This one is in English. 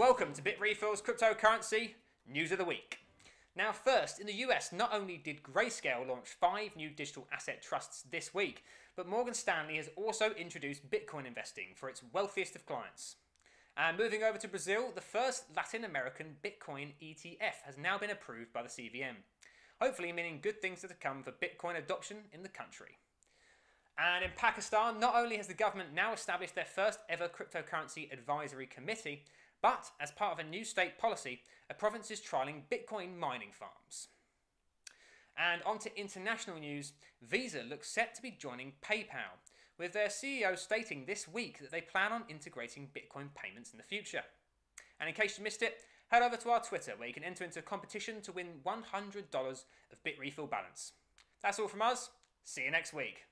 Welcome to BitRefill's cryptocurrency news of the week. Now, first, in the US, not only did Grayscale launch five new digital asset trusts this week, but Morgan Stanley has also introduced Bitcoin investing for its wealthiest of clients. And moving over to Brazil, the first Latin American Bitcoin ETF has now been approved by the CVM, hopefully meaning good things are to come for Bitcoin adoption in the country. And in Pakistan, not only has the government now established their first ever cryptocurrency advisory committee, but as part of a new state policy, a province is trialling Bitcoin mining farms. And on to international news, Visa looks set to be joining PayPal, with their CEO stating this week that they plan on integrating Bitcoin payments in the future. And in case you missed it, head over to our Twitter where you can enter into a competition to win $100 of BitRefill balance. That's all from us. See you next week.